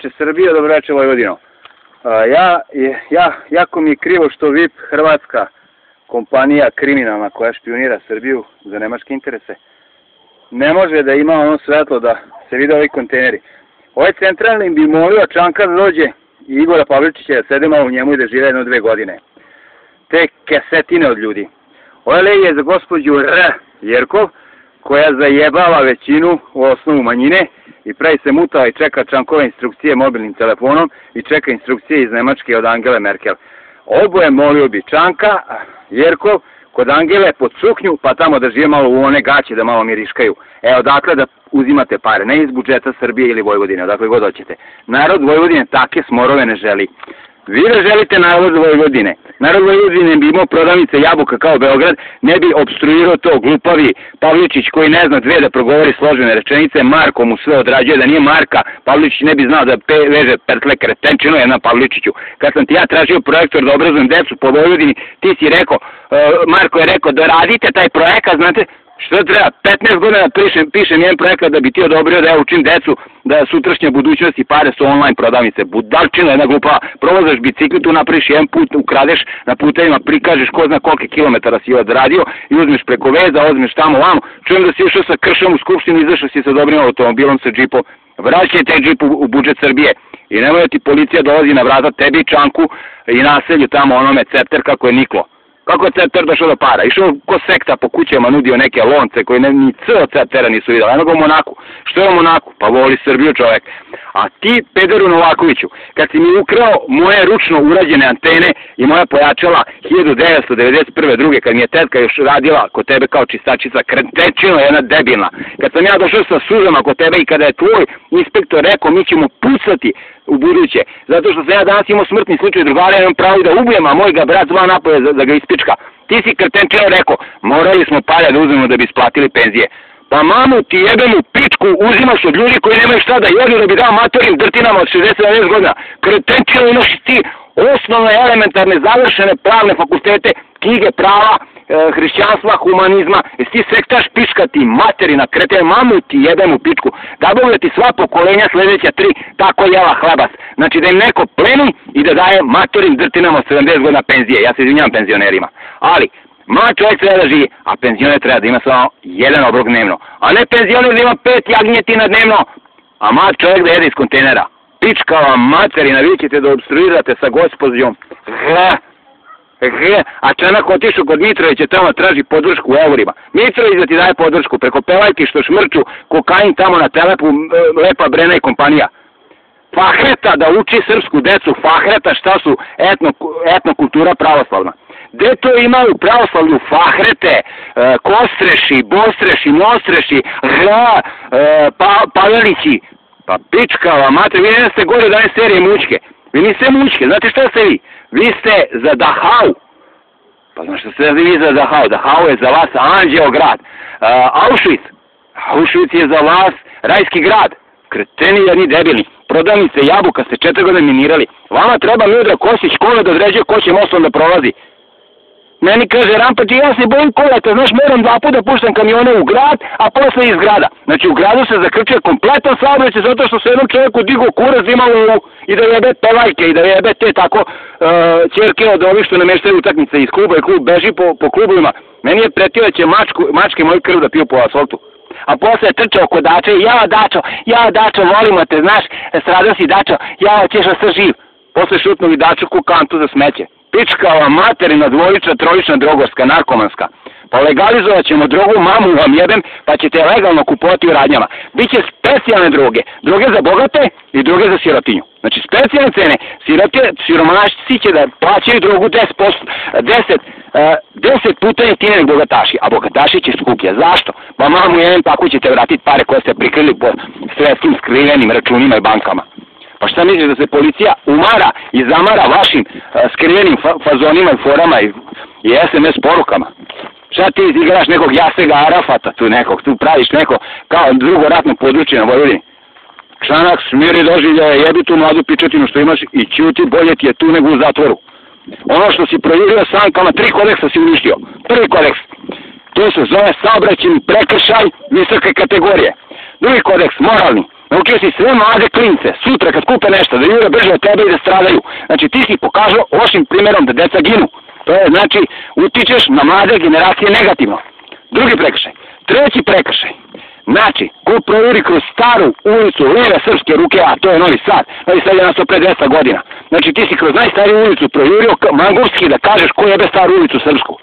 Dobroveče Srbija, dobroveče Vojvodino. Ja, ja, jako mi je krivo što VIP Hrvatska kompanija kriminalna koja špionira Srbiju za nemačke interese ne može da ima ono svetlo da se vide ovi kontejneri. Ovaj centralni bi molio Čanka da dođe i Igora Pavličića da sede malo u njemu i da žive jedno dve godine. Te kesetine od ljudi. Ovaj je za gospođu R. Jerkov koja zajebava većinu u osnovu manjine i pravi se muta i čeka čankove instrukcije mobilnim telefonom i čeka instrukcije iz Nemačke od Angele Merkel. Oboje molio bi Čanka, Jerkov, kod Angele pod suknju, pa tamo da žive malo u one gaće da malo miriškaju. Evo, dakle da uzimate pare, ne iz budžeta Srbije ili Vojvodine, odakle god hoćete. Narod Vojvodine take smorove ne želi. Vi da želite narod Vojvodine, narod Vojvodine bi imao prodavnice jabuka kao Beograd, ne bi obstruirao to glupavi. Pavličić koji ne zna dve da progovori složene rečenice, Marko mu sve odrađuje, da nije Marka, Pavličić ne bi znao da pe, veže pertle kretenčino jedna Pavličiću. Kad sam ti ja tražio projektor da obrazujem decu po Vojvodini, ti si rekao, uh, Marko je rekao da radite taj projekat, znate, Što treba? 15 godina pišem, pišem jedan projekat da bi ti odobrio da ja učim decu da sutrašnja budućnost i pare su online prodavnice. Budalčina jedna glupa, provozaš bicikli, tu napriš jedan put, ukradeš na putevima, prikažeš ko zna kolike kilometara si odradio i uzmeš preko veza, ozmeš tamo vamo. Čujem da si išao sa kršom u skupštinu, izašao si sa dobrim automobilom, sa džipom. Vraćaj te džip u, u budžet Srbije. I nemoj da ti policija dolazi na vrata tebi, čanku i naselju tamo onome cepter kako je niklo. Kako je CTR došao do para? Išao ko sekta po kućama, nudio neke lonce koji ne, ni C od CTR-a nisu vidjeli. Eno ga u Monaku. Što je u Monaku? Pa voli Srbiju čovek. A ti, Pederu Novakoviću, kad si mi ukrao moje ručno urađene antene i moja pojačala 1991. druge, kad mi je tetka još radila kod tebe kao čistačica, kretečina jedna debilna. Kad sam ja došao sa suzama kod tebe i kada je tvoj inspektor rekao mi ćemo pucati u buduće, zato što sam ja danas imao smrtni slučaj drugara, imam pravo da ubijem, a moj ga brat zva napoje da, da ga ispička. Ti si krtenčeo rekao, morali smo pare da uzmemo da bi isplatili penzije. Pa mamu ti jebenu pičku uzimaš od ljudi koji nemaju šta da jedu da bi dao matorim drtinama od 60-70 godina. Kretenčeo imaš ti osnovne elementarne završene pravne fakultete, knjige prava, hrišćanstva, humanizma, jesi ti sektaš pička ti materina, krete mamu ti jebem u pičku, da bude ti sva pokolenja sledeća tri tako jela hlebas. Znači da im neko pleni i da daje matorim drtinama od 70 godina penzije, ja se izvinjam penzionerima. Ali, Ma čovjek treba da živi, a penzioner treba da ima samo jedan obrok dnevno. A ne penzioner da ima pet jagnjetina dnevno, a ma čovjek da jede iz kontejnera. Pička vam materina, vi ćete da obstruirate sa gospodjom. Hle, a Čanak otišao kod Mitrovića tamo traži podršku u eurima. Mitrović da ti daje podršku preko pevajki što šmrču kokain tamo na telepu Lepa Brena i kompanija. Fahreta da uči srpsku decu, Fahreta šta su etno, etnokultura pravoslavna. Gde to imaju pravoslavlju Fahrete, e, Kostreši, Bostreši, Nostreši, Hra, e, pa, Pavelići, Pa pičkava, mater, vi ne ste gore da je serije mučke. Vi niste mučke, znate šta ste vi? Vi ste za Dachau. Pa znaš šta ste vi za Dachau? Dachau je za vas Anđeo grad. Uh, Auschwitz. Auschwitz je za vas rajski grad. Kreteni jedni debili. Prodavnice jabuka ste četiri godine minirali. Vama treba Mildra Kosić kola da određuje ko će mostom da prolazi. Meni kaže Rampač, ja se bojim koleta, znaš, moram dva puta puštam kamione u grad, a posle iz grada. Znači, u gradu se zakrčuje kompletan saobraćaj zato što se jednom čovjeku digo kurac ima lovu i da jebe pevajke i da jebe te tako uh, čerke od ovih što nameštaju utakmice iz kluba i klub beži po, po klubovima. Meni je pretio da će mačku, mačke moju krv da piju po asfaltu. A posle je trčao kod Dača i ja, Dačo, ja, Dačo, volimo te, znaš, stradao si, Dačo, ja, ćeš da se živ. Posle šutnuo i Dačo ku kantu za smeće pičkava materina dvojica, trojična drogorska, narkomanska. Pa legalizovat ćemo drogu, mamu vam jebem, pa ćete legalno kupovati u radnjama. Biće specijalne droge. Droge za bogate i droge za sirotinju. Znači specijalne cene. Sirote, siromašci će da plaćaju drogu 10%, 10, 10 puta jeftine nego bogataši, a bogataši će skuplje. Zašto? Pa mamu jebem, tako ćete vratiti pare koje ste prikrili po svetskim skrivenim računima i bankama. Pa šta misliš da se policija umara i zamara vašim uh, skrivenim fa fazonima i forama i, i SMS porukama? Šta ti igraš nekog Jasega Arafata tu nekog, tu praviš neko kao drugo ratno područje na Vojvodini? Članak smiri doživljaja, jebi tu mladu pičetinu što imaš i ćuti, bolje ti je tu nego u zatvoru. Ono što si projurio sankama, tri kodeksa si uništio. Prvi kodeks, to se zove saobraćeni prekršaj visoke kategorije. Drugi kodeks, moralni, Naučio si sve mlade klince, sutra kupe nešto, da jure brže od tebe i da stradaju. Znači ti si pokazao lošim primjerom da deca ginu. To je znači utičeš na mlade generacije negativno. Drugi prekršaj. Treći prekršaj. Znači, ko provjeri kroz staru ulicu lijeve srpske ruke, a to je Novi Sad. Novi Sad je nastao pre 200 godina. Znači ti si kroz najstariju ulicu provjerio mangurski da kažeš ko jebe staru ulicu srpsku.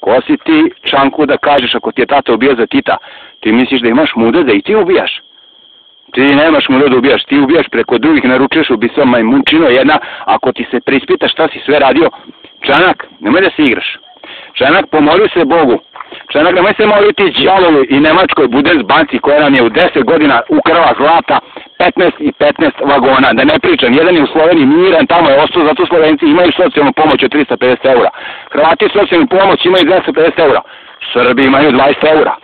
Ko si ti čanku da kažeš ako ti je tata ubio za Tita? Ti misliš da imaš muda da i ti ubijaš? Ti nemaš muda da ubijaš, ti ubijaš preko drugih, naručuješ ubistvo majmunčino jedna, ako ti se preispitaš šta si sve radio. Čanak, nemoj da se igraš. Čanak, pomoli se Bogu. Čanak, nemoj se moliti Đalovu i Nemačkoj Budens banci koja nam je u 10 godina ukrala zlata 15 i 15 vagona. Da ne pričam, jedan je u Sloveniji miran, tamo je ostao, zato Slovenci imaju socijalnu pomoć od 350 eura. Hrvati socijalnu pomoć imaju 250 eura. Srbi imaju 20 eura.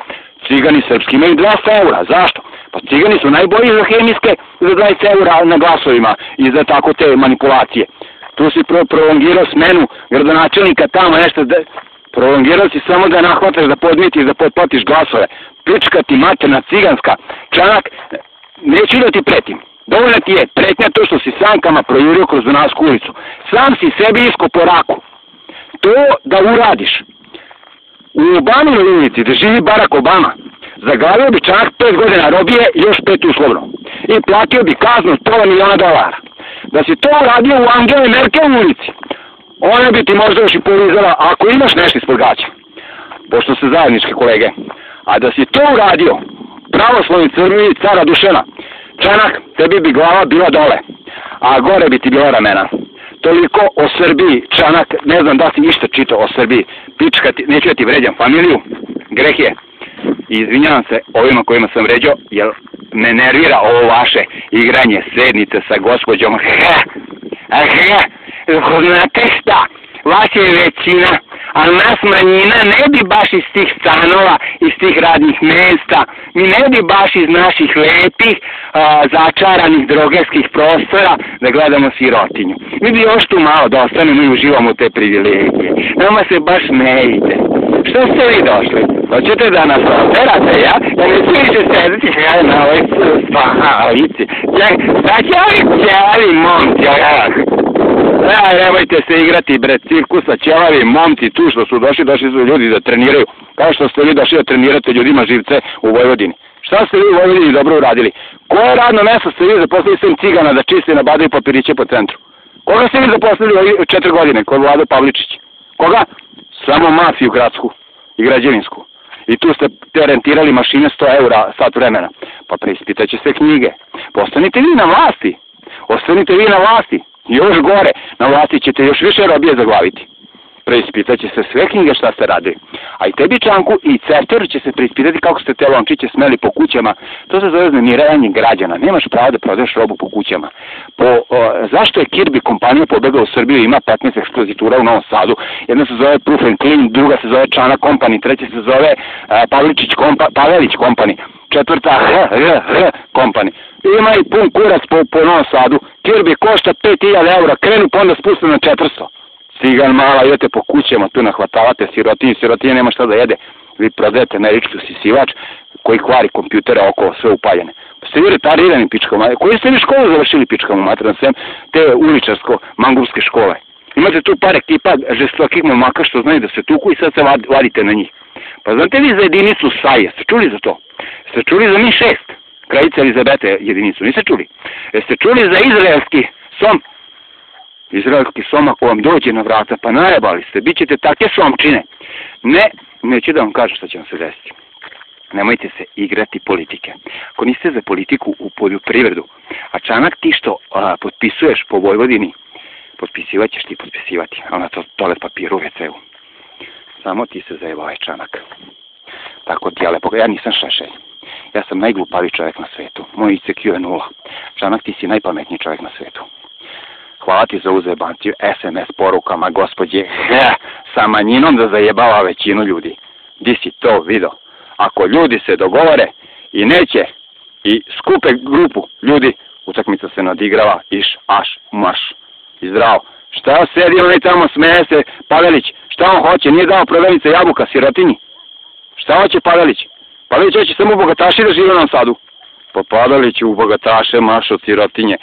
Cigani srpski imaju 200 eura. Zašto? Pa cigani su najbolji za hemijske za 20 eura na glasovima i za tako te manipulacije. Tu si pro prolongirao smenu gradonačelnika tamo nešto da... Prolongirao si samo da nahvataš, da podmitiš, da potplatiš glasove. Pička ti materna ciganska. Čanak, neću da ti pretim. Dovoljno ti je pretnja to što si sankama projurio kroz Dunavsku ulicu. Sam si sebi isko po raku. To da uradiš. U Obaminoj ulici, gde živi Barack Obama, zaglavio bi čak 5 godina robije još pet uslovno. I platio bi kaznu 100 miliona dolara. Da si to uradio u Angele Merkel ulici, ona bi ti možda još i polizala ako imaš nešto ispod gaća. Pošto su zajedničke kolege. A da si to uradio, pravoslovni crni cara Dušena, Čanak, tebi bi glava bila dole, a gore bi ti bila ramena. Toliko o Srbiji, Čanak, ne znam da si ništa čitao o Srbiji. Pička, ti, neću ja ti vređam familiju, greh je. Izvinjavam se ovima kojima sam vređao, jer me nervira ovo vaše igranje sednice sa gospođom. Ha, ha, znate šta, vas je većina, a nas manjina ne bi baš iz tih stanova, iz tih radnih mesta, mi ne bi baš iz naših lepih, a, začaranih drogerskih prostora da gledamo sirotinju. Mi bi još tu malo da ostanemo i uživamo te privilegije. Nama se baš ne ide. Što ste vi došli? Hoćete da nas operate, ja? Ja ne svi više sedeti ja na ovoj spahalici. Ja, šta će ovi cijeli momci, ja? Ja, nemojte se igrati, bre, cirkusa, ćelavi, momci, tu što su došli, došli su ljudi da treniraju. Kao što ste vi došli da trenirate ljudima živce u Vojvodini. Šta ste vi u Vojvodini dobro uradili? Koje radno mesto ste vi zaposlili sem cigana da čiste na badaju papiriće po centru? Koga ste vi zaposlili u četiri godine kod Vlado Pavličić? Koga? Samo mafiju gradsku i građevinsku. I tu ste te rentirali mašine 100 eura sat vremena. Pa preispitaće se knjige. Postanite vi na vlasti. Ostanite vi na vlasti. Još gore, na vlasti ćete još više robije zaglaviti. Preispitaće se sve knjige šta ste radili. A i tebi Čanku i Certeru će se preispitati kako ste te lončiće smeli po kućama. To se zove znamiranje građana. Nemaš pravo da prodaješ robu po kućama. Po, o, zašto je Kirby kompanija pobegla u Srbiju ima 15 ekspozitura u Novom Sadu? Jedna se zove Proof and Clean, druga se zove Čana Company, treća se zove uh, Pavličić kompa, Pavelić Company, četvrta H, H, H Company. Ima i pun kurac po, po Novom Sadu. Kirby košta 5000 eura, krenu pa onda spuste na 400. Cigan mala, idete po kućama, tu nahvatavate sirotinje, sirotinje nema šta da jede. Vi prodajete američki usisivač koji kvari kompjutere oko sve upaljene. Pa ste vi retardirani pičkama. Koji ste vi školu završili pičkama materan sem te uličarsko-mangurske škole? Imate tu par ekipa žestokih momaka što znaju da se tuku i sad se vadite na njih. Pa znate vi za jedinicu SAJ, ste čuli za to? Ste čuli za mi šest? Kraljica Elizabete jedinicu, niste čuli? Jeste čuli za izraelski som? Izraelski som ako vam dođe na vrata, pa najebali ste, bit ćete takve somčine. Ne, neću da vam kažem šta će vam se desiti. Nemojte se igrati politike. Ako niste za politiku u poljoprivredu, a čanak ti što a, potpisuješ po Vojvodini, potpisivat ćeš ti potpisivati, ali na to toalet papiru u WC-u. Samo ti se zajeba ovaj čanak. Tako ti lepo, ja nisam šešelj. Ja sam najglupaviji čovjek na svetu. Moj ICQ je nula. Čanak, ti si najpametniji čovjek na svetu. Hvala ti za uzebanciju SMS porukama, gospođe, he, sa manjinom da zajebava većinu ljudi. Di si to video? Ako ljudi se dogovore i neće i skupe grupu ljudi, utakmica se nadigrava, iš, aš, maš. I zdravo. Šta sedi onaj tamo, smeje se, Pavelić, šta on hoće, nije dao prodavnice jabuka sirotinji? Šta hoće Pavelić? Pavelić hoće samo bogataši da žive na sadu. Pa Pavelić u bogataše, mašo sirotinje.